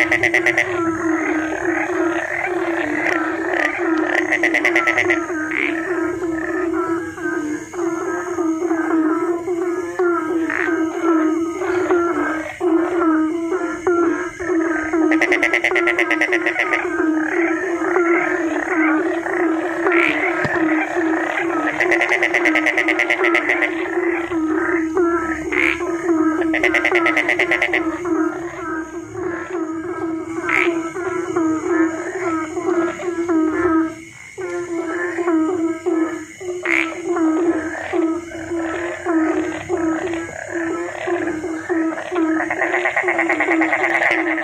Ha ha ha ha ha ha!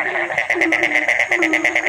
You.